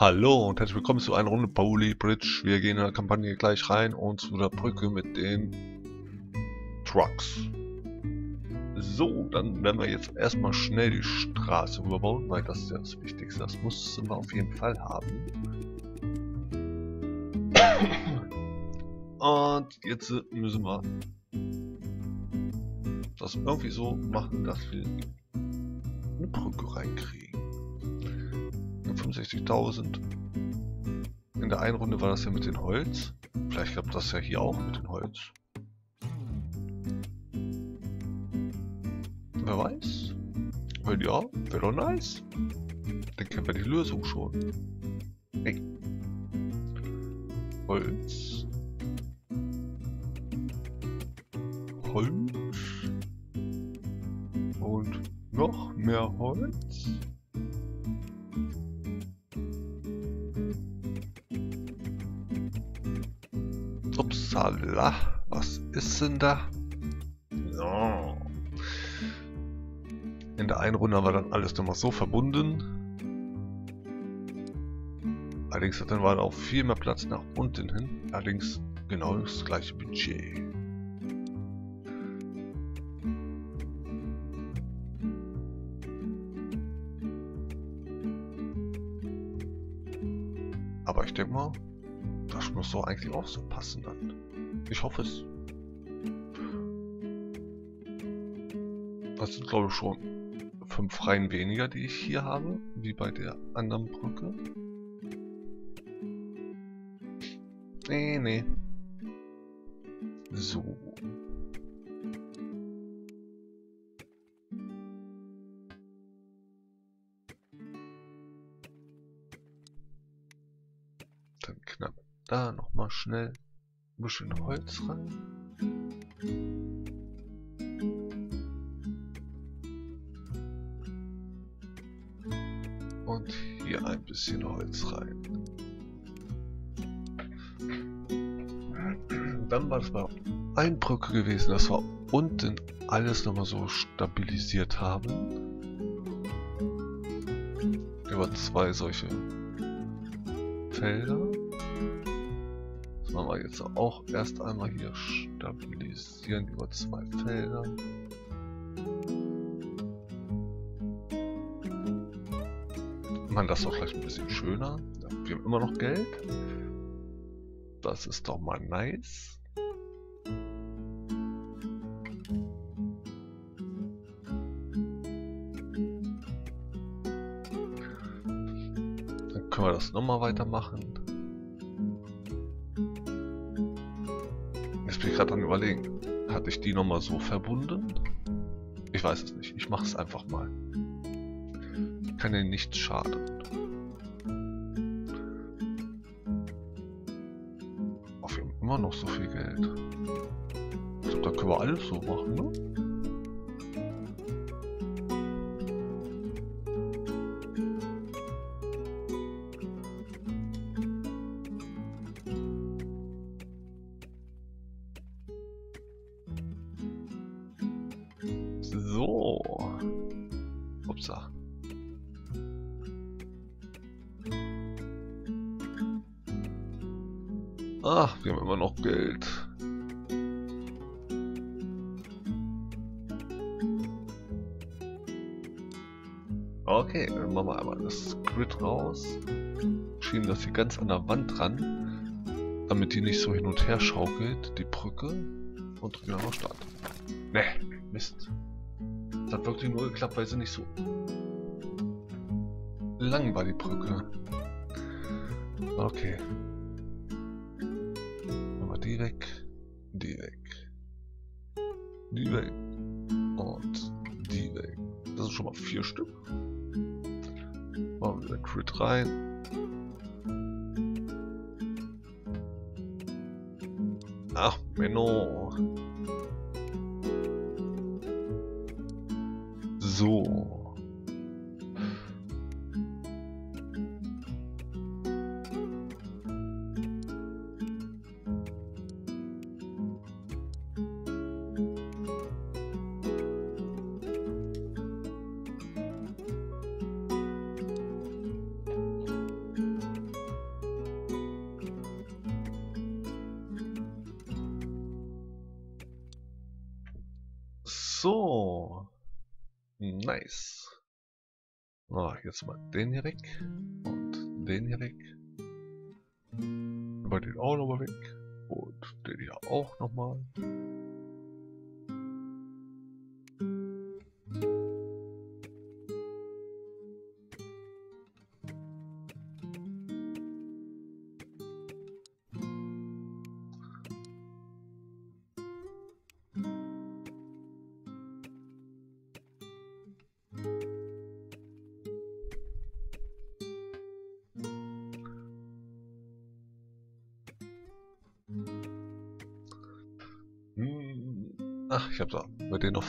Hallo und herzlich willkommen zu einer Runde Pauli Bridge. Wir gehen in der Kampagne gleich rein und zu der Brücke mit den Trucks. So, dann werden wir jetzt erstmal schnell die Straße überbauen, weil das ist ja das Wichtigste. Das müssen wir auf jeden Fall haben. Und jetzt müssen wir das irgendwie so machen, dass wir eine Brücke reinkriegen. 65.000. In der einen Runde war das ja mit dem Holz. Vielleicht klappt das ja hier auch mit dem Holz. Wer weiß? Wenn ja, wäre doch nice. Dann kennen wir die Lösung schon. Hey. Holz. Holz. Und noch mehr Holz. Upsala, was ist denn da? So. In der einen Runde haben wir dann alles nochmal so verbunden. Allerdings hat dann war auch viel mehr Platz nach unten hin. Allerdings genau das gleiche Budget. Aber ich denke mal, muss eigentlich auch so passen dann. Ich hoffe es. Das sind glaube ich schon fünf Reihen weniger, die ich hier habe, wie bei der anderen Brücke. Nee, nee. So. Schnell ein bisschen Holz rein. Und hier ein bisschen Holz rein. Dann war das mal ein Brücke gewesen, dass wir unten alles nochmal so stabilisiert haben. Über zwei solche Felder. Wir jetzt auch erst einmal hier stabilisieren über zwei Felder. Machen das doch gleich ein bisschen schöner. Wir haben immer noch Geld. Das ist doch mal nice. Dann können wir das nochmal weitermachen. Gerade am überlegen. Hatte ich die nochmal so verbunden? Ich weiß es nicht. Ich mache es einfach mal. Kann ja nichts schaden. Ach, wir haben immer noch so viel Geld. Ich glaube, da können wir alles so machen, ne? Raus. Schieben das hier ganz an der Wand dran, damit die nicht so hin und her schaukelt, die Brücke. Und drücken auf Start. Ne, Mist. Das hat wirklich nur geklappt, weil sie nicht so lang war, die Brücke. Okay. Wir die weg, die weg, die weg und die weg. Das sind schon mal vier Stück. Machen wir Crit rein. Ach, Menno. So.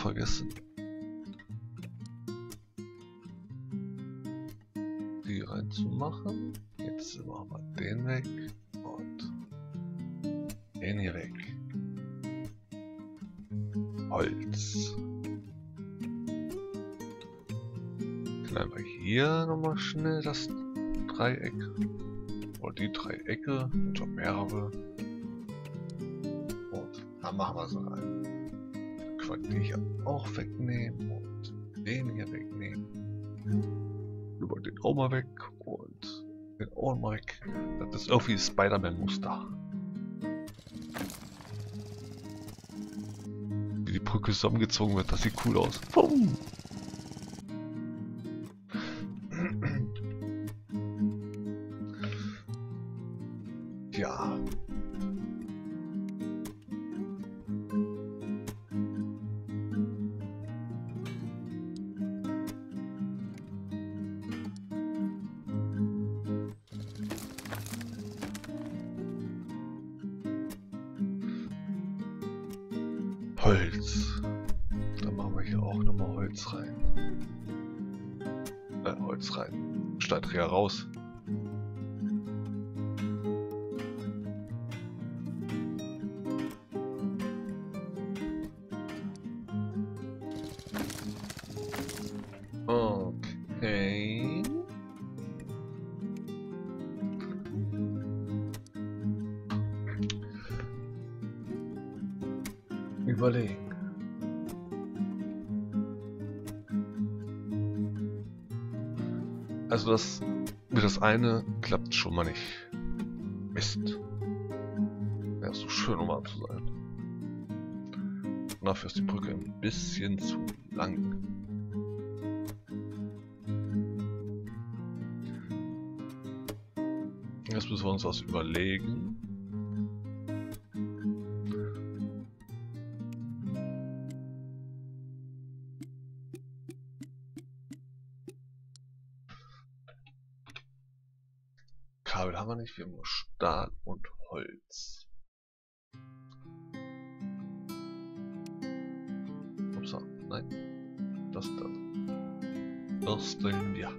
Vergessen. Die reinzumachen. Jetzt machen wir den weg und den hier weg. Holz. Dann wir hier nochmal schnell das Dreieck. Oder die Dreiecke. Und mehrere. Und dann machen wir sie rein hier auch wegnehmen und den hier wegnehmen. Über den auch mal weg und den auch mal weg. Das ist irgendwie Spider-Man-Muster. Wie die Brücke zusammengezogen wird, das sieht cool aus. Boom. Überlegen. Also das das eine klappt schon mal nicht. Mist. Wäre so schön, um wahr zu sein. Dafür ist die Brücke ein bisschen zu lang. Jetzt müssen wir uns was überlegen. Haben wir haben nur Stahl und Holz. Upsa, nein. Das da. Das drehen wir.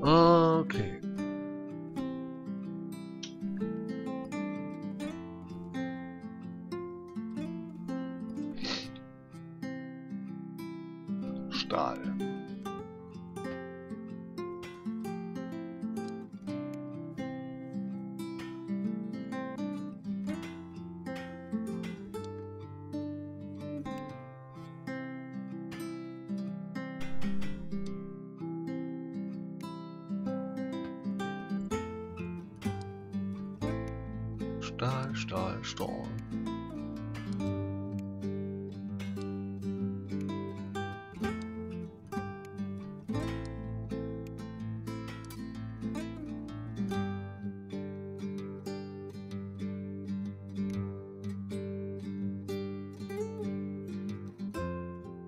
Okay. Stahl. Stahl, Stahl.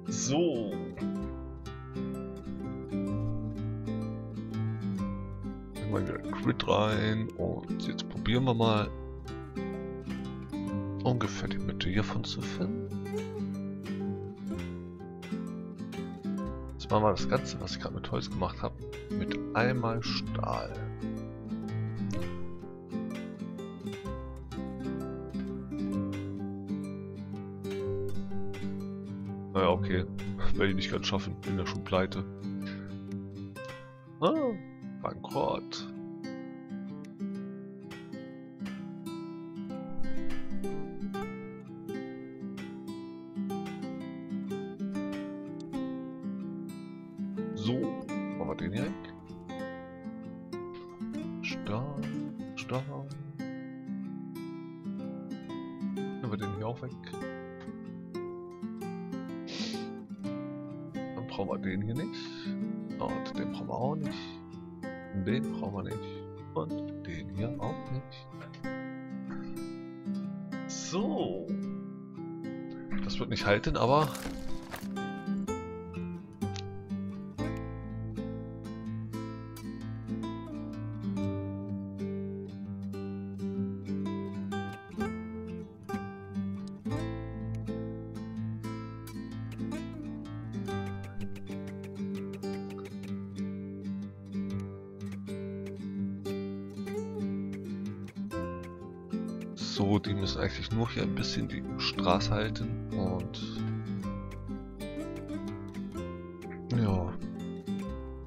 So. Mal wieder Crit rein und jetzt probieren wir mal hiervon zu finden. Jetzt machen wir das Ganze, was ich gerade mit Holz gemacht habe, mit einmal Stahl. Naja, okay. Werde ich nicht ganz schaffen. Bin ja schon pleite. Ah, Bankrott. Halten, aber So, die müssen eigentlich nur hier ein bisschen die Straße halten und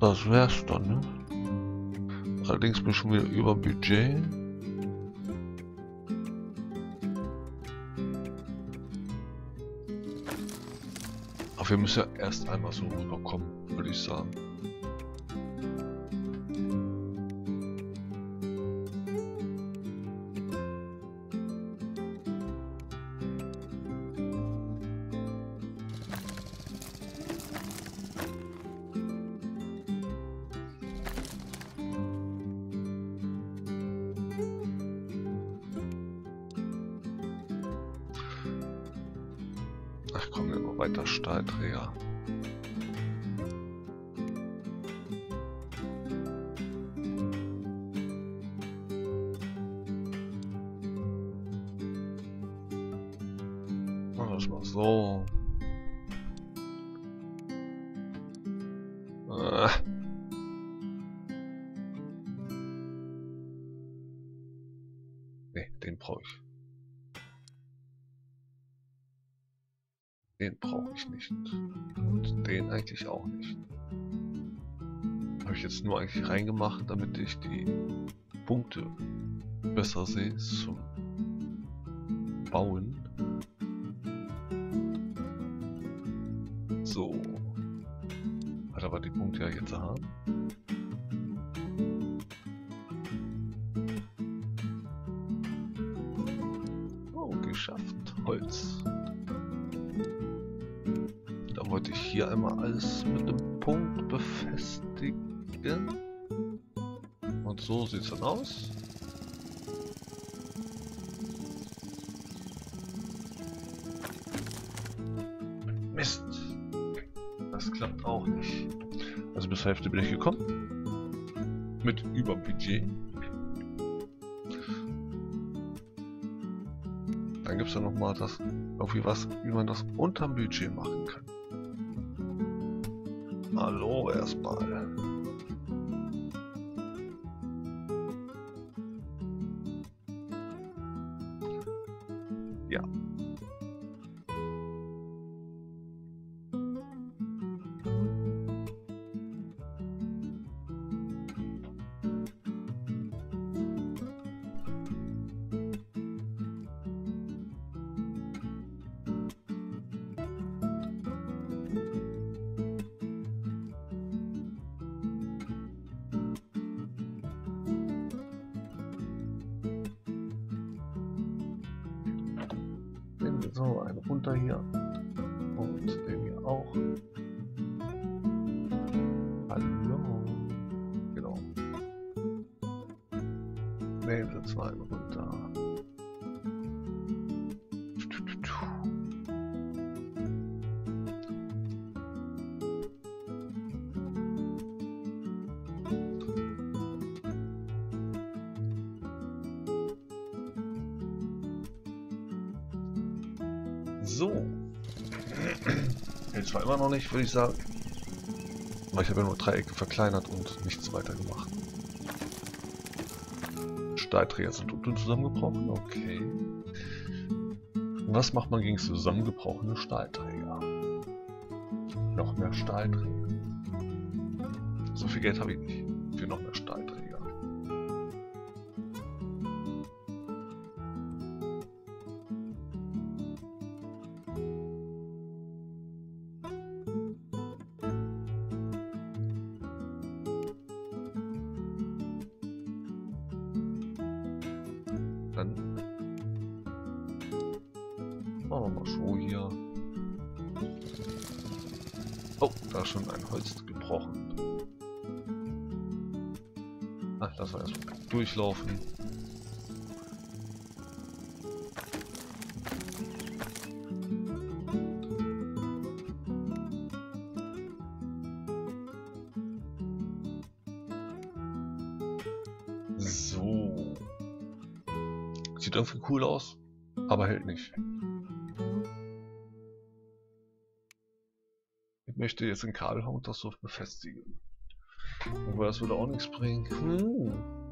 das wär's dann, ne? Allerdings bin ich schon wieder über Budget. Aber wir müssen ja erst einmal so rüberkommen, würde ich sagen. Ach komm, immer weiter Stahlträger. Jetzt nur eigentlich reingemacht, damit ich die Punkte besser sehe zum Bauen. So. Hat aber die Punkte ja jetzt haben. Oh, geschafft. Holz. Da wollte ich hier einmal alles mit einem Punkt befestigen. Und so sieht es dann aus. Mist. Das klappt auch nicht. Also bis Hälfte bin ich gekommen. Mit Überbudget. Dann gibt es ja nochmal das, irgendwie was, wie man das unterm Budget machen kann. Hallo erstmal. Runter hier. Und hier auch. Hallo. Genau. Ne, sind zwei Jetzt war immer noch nicht, würde ich sagen. Aber ich habe ja nur Dreiecke verkleinert und nichts weiter gemacht. Stahlträger sind unten zusammengebrochen, okay. Was macht man gegen zusammengebrochene Stahlträger? Noch mehr Stahlträger. So viel Geld habe ich nicht für noch mehr Stahlträger. Durchlaufen. So. Sieht irgendwie cool aus, aber hält nicht. Ich möchte jetzt ein Kabel haben und das so befestigen. Wobei das würde auch nichts bringen. Hm.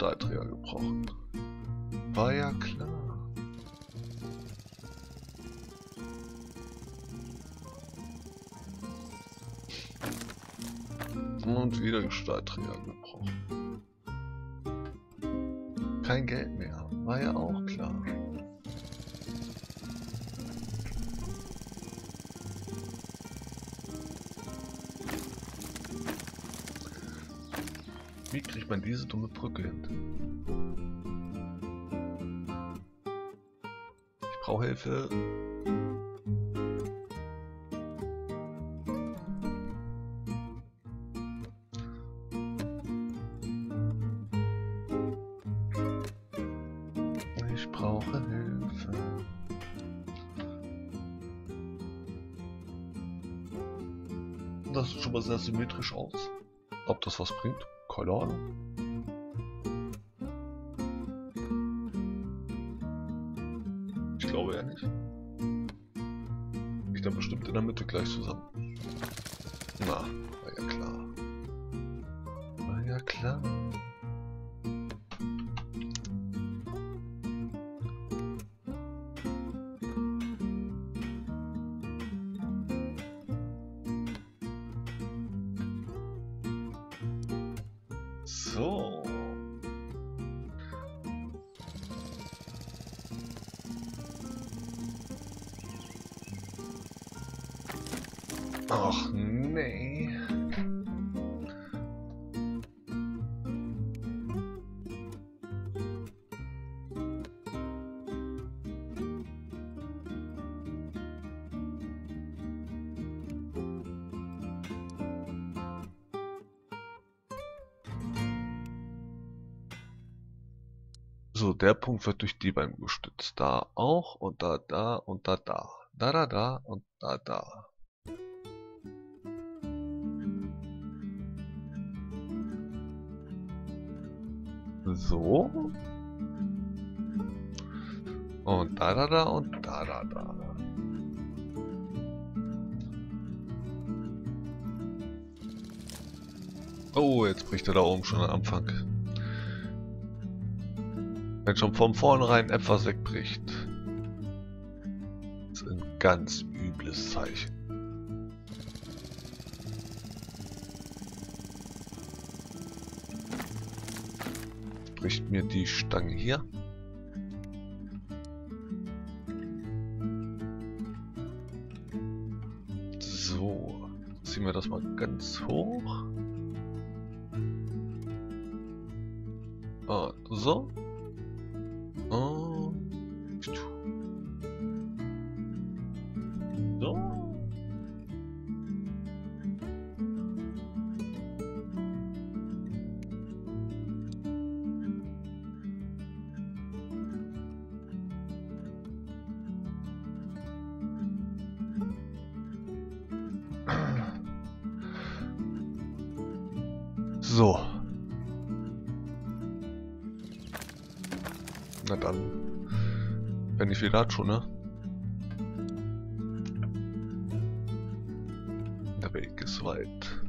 Stahlträger gebrochen. War ja klar. Und wieder Stahlträger gebrochen. Kein Geld mehr. War ja auch Wie kriegt man diese dumme Brücke hin? Ich brauche Hilfe. Ich brauche Hilfe. Das sieht schon mal sehr symmetrisch aus. Ob das was bringt? Ahnung. Ich glaube eher nicht. Ich dann bestimmt in der Mitte gleich zusammen. So. Ach nee. Punkt wird durch die beiden gestützt. Da auch und da, da und da, da. Da, da, da und da, da. So. Und da, da, da und da, da, da. Oh, jetzt bricht er da oben schon am Anfang. Wenn schon von vornherein etwas wegbricht. Das ist ein ganz übles Zeichen. Bricht mir die Stange hier. So, ziehen wir das mal ganz hoch. Ah, so. Panifilacho, ne? Der Weg ist weit.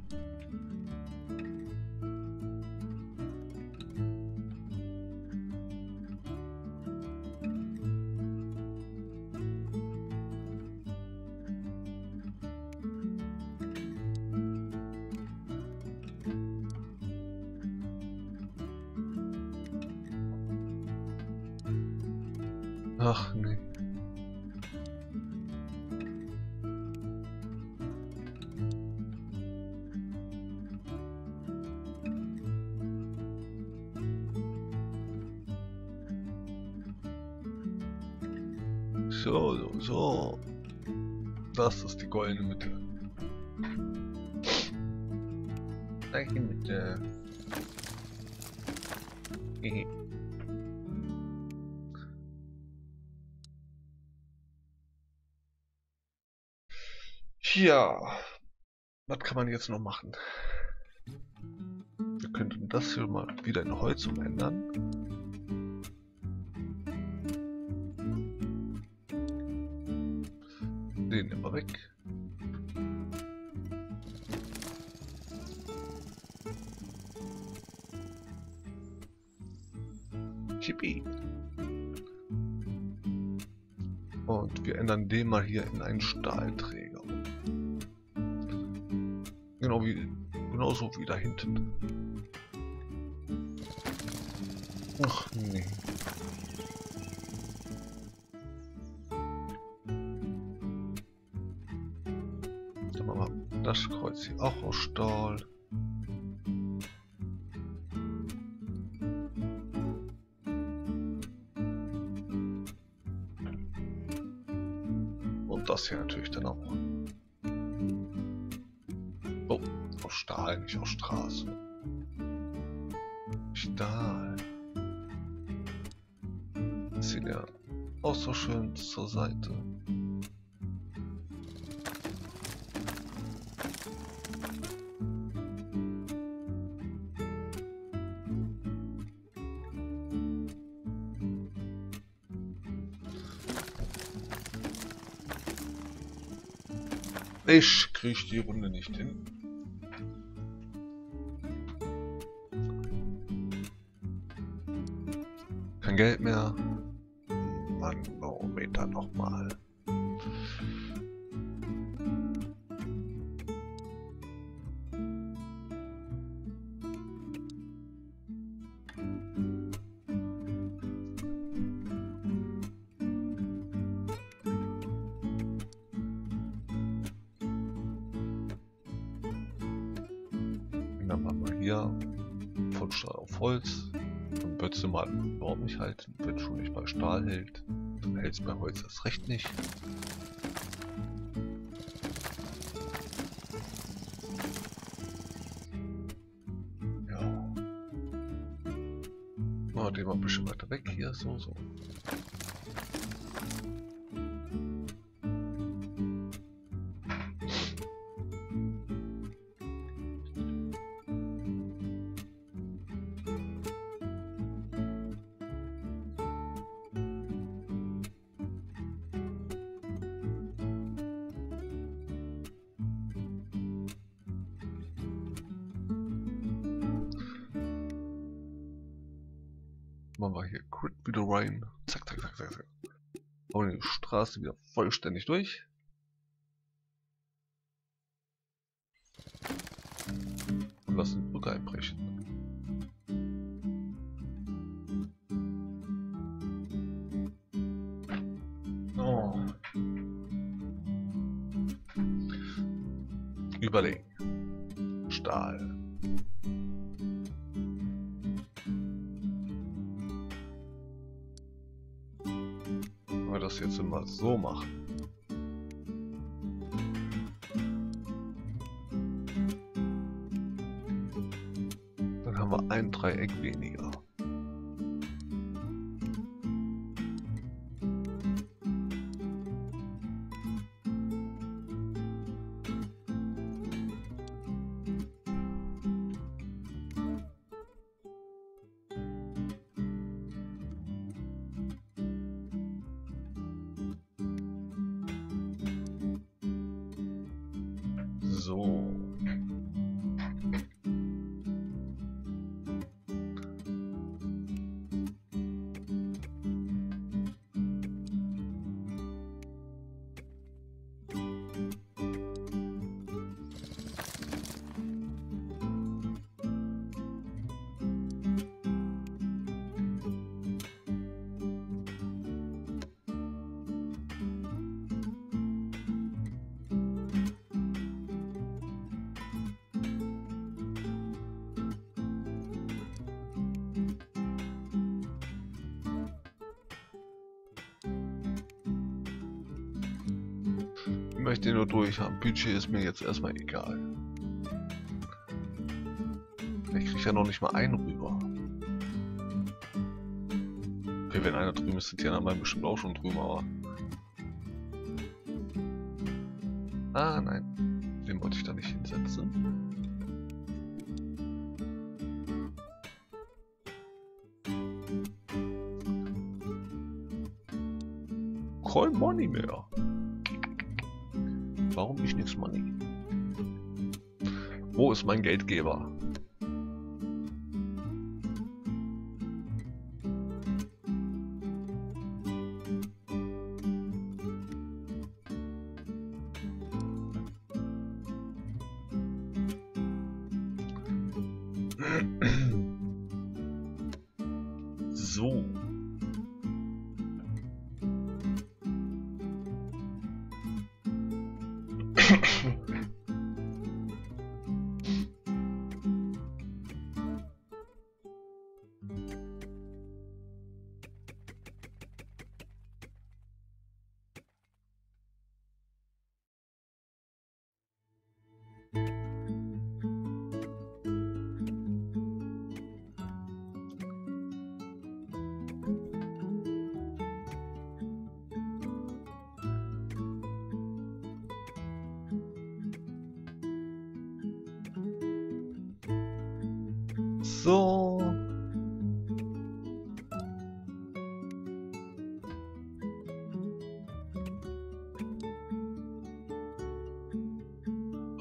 Tja, was kann man jetzt noch machen? Wir könnten das hier mal wieder in Holz umändern. Den nehmen wir weg. Chippy. Und wir ändern den mal hier in einen Stahlträger. Genau wie genauso wie da hinten. Ach nee. Das Kreuz hier auch aus Stahl. Straße. Stahl. Sieht ja auch so schön zur Seite. Ich krieg die Runde nicht hin. Geld mehr. Manometer nochmal. Mal überhaupt nicht halten. Wenn schon nicht bei Stahl hält, dann hält es bei Holz erst recht nicht. Ja. Wir den mal ein bisschen weiter weg hier. So, so. Straße wieder vollständig durch. Und lassen die Brücke einbrechen. Oh. Überlegen. Stahl. Jetzt immer so machen. Dann haben wir ein Dreieck weniger. Möchte nur durch haben. Budget ist mir jetzt erstmal egal. Ich kriege ja noch nicht mal einen rüber. Okay, wenn einer drüben ist, sind die anderen bestimmt auch schon drüben, aber... Ah, nein. Geldgeber?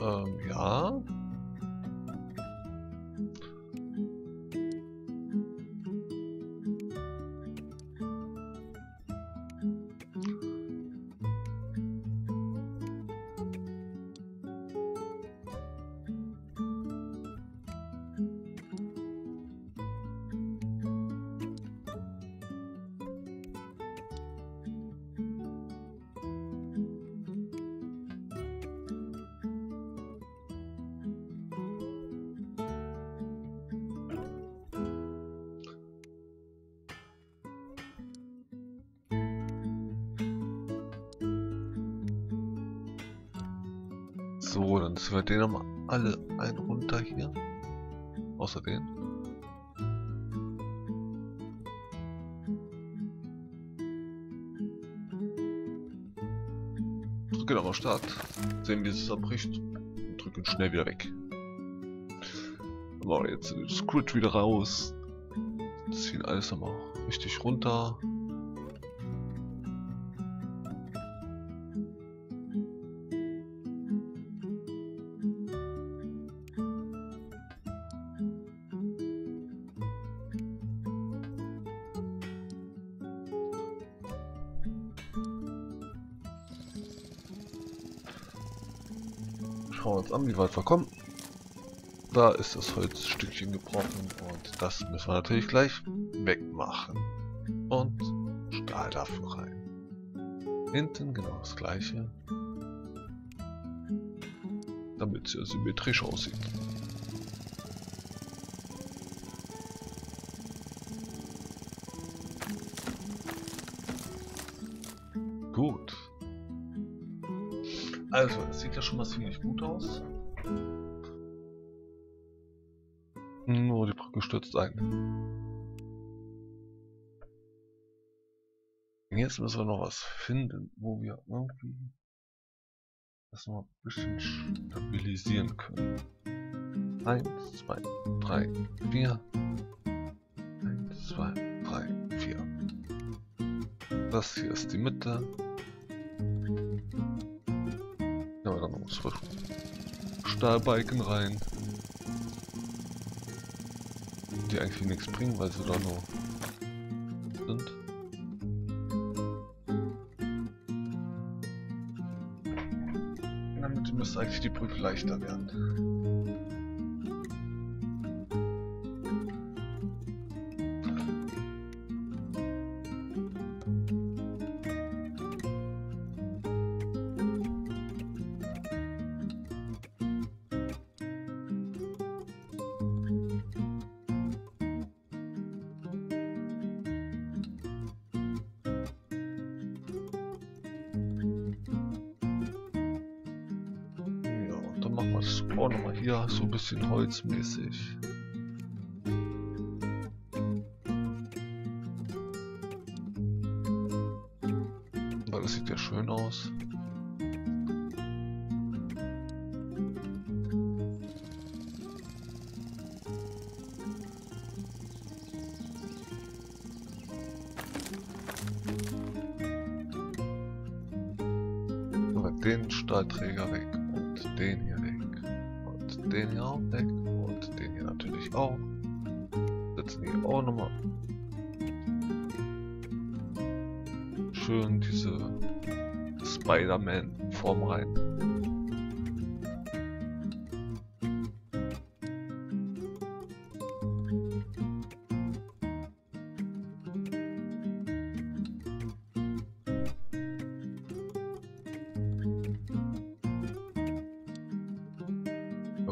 Ähm, ja. So, dann sind wir den mal alle ein runter hier. Außer den. Drücke nochmal Start. Sehen, wie es abbricht. Und drücken schnell wieder weg. Aber jetzt Grid wieder raus. Ziehen alles nochmal richtig runter. An, wie weit wir kommen. Da ist das Holzstückchen gebrochen und das müssen wir natürlich gleich wegmachen. Und Stahl dafür rein. Hinten genau das gleiche. Damit es ja symmetrisch aussieht. Gut. Also, es sieht ja schon mal ziemlich gut aus. Nur die Brücke stürzt ein. Jetzt müssen wir noch was finden, wo wir irgendwie das noch ein bisschen stabilisieren können. 1, 2, 3, 4. 1, 2, 3, 4. Das hier ist die Mitte. Noch zwei Stahlbalken rein. Die eigentlich nichts bringen, weil sie da nur sind. Damit müsste eigentlich die Brücke leichter werden. Machen wir das auch nochmal hier, so ein bisschen holzmäßig. Weil das sieht ja schön aus.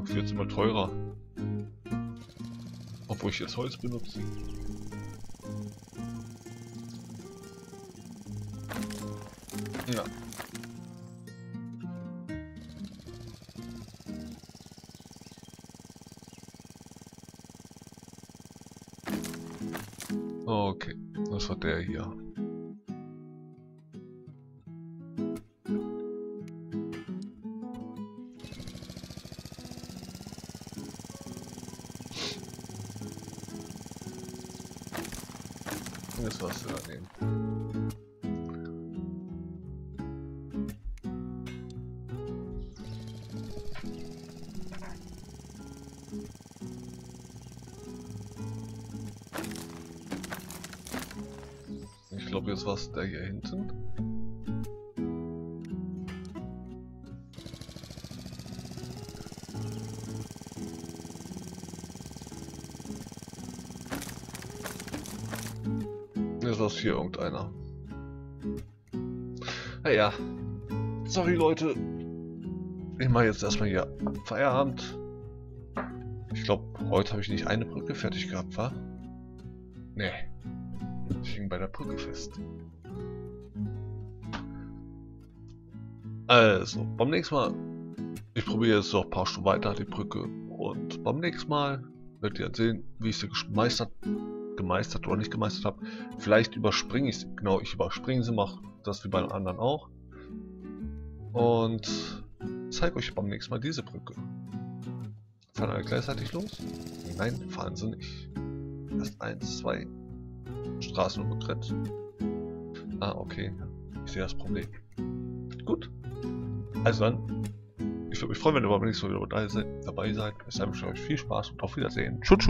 Wird es immer teurer. Obwohl ich jetzt Holz benutze. Ja. War es der hier hinten. ist das hier irgendeiner. Naja. Sorry Leute. Ich mache jetzt erstmal hier Feierabend. Ich glaube, heute habe ich nicht eine Brücke fertig gehabt, wa? Nee. Hing bei der Brücke fest. Also, beim nächsten Mal, ich probiere jetzt noch ein paar Stunden weiter die Brücke und beim nächsten Mal werdet ihr sehen, wie ich sie gemeistert gemeistert oder nicht gemeistert habe. Vielleicht überspringe ich sie. Genau, ich überspringe sie, mache das wie bei den anderen auch. Und zeige euch beim nächsten Mal diese Brücke. Fahren alle gleichzeitig los? Nein, fahren sie nicht. Erst eins, zwei Straßen umgetrennt. Ah, okay. Ich sehe das Problem. Gut. Also dann, ich würde mich freuen, wenn ihr beim nächsten Mal wieder dabei seid. Ich wünsche euch viel Spaß und auf Wiedersehen. Tschüss.